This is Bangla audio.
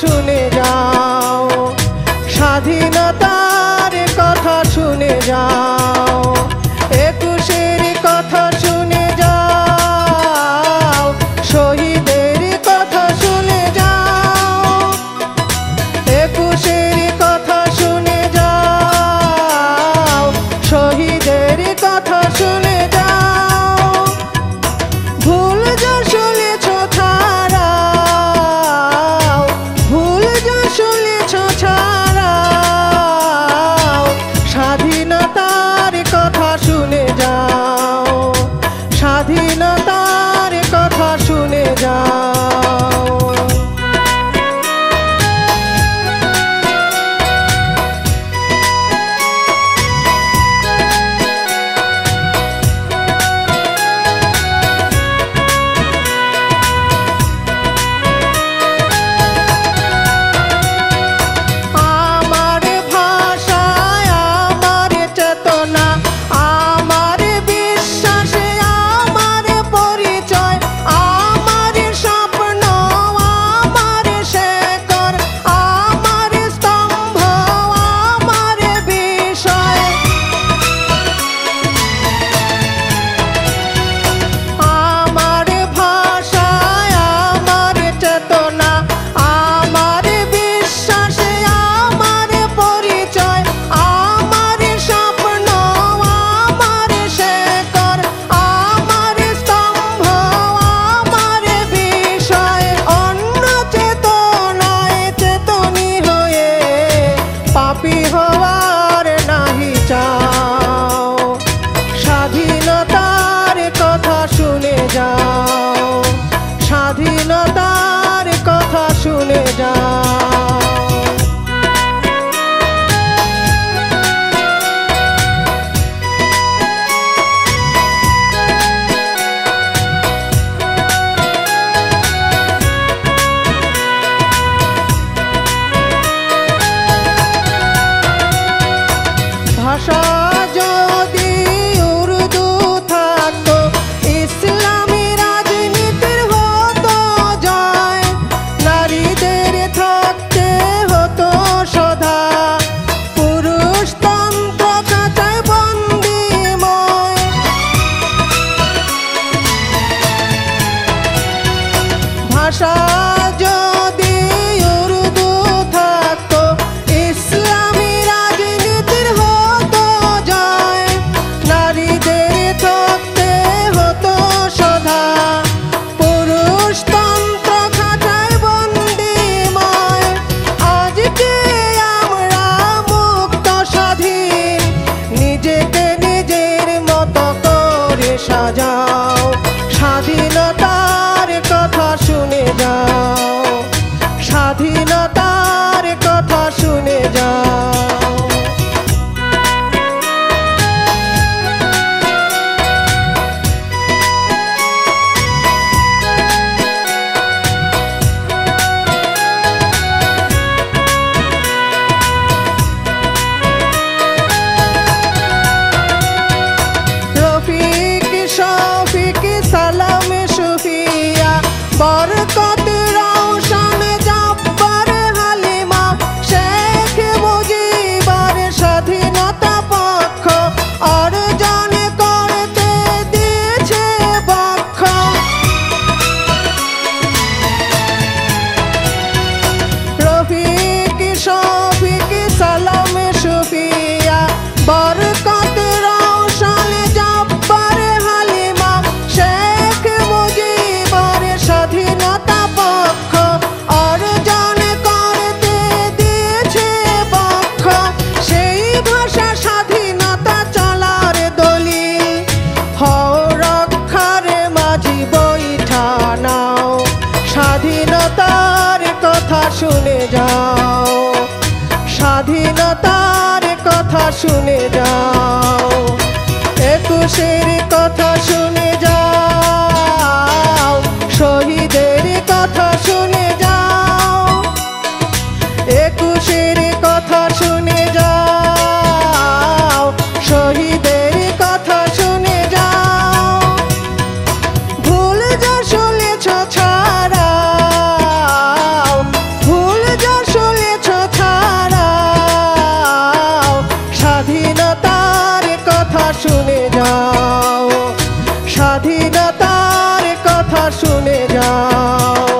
শুনে আশা बार का কথা শুনে যাও। একুশের কথা শুনে যাও। শহীদের কথা শুনে যাও। একুশের তার কথা শুনে যাও।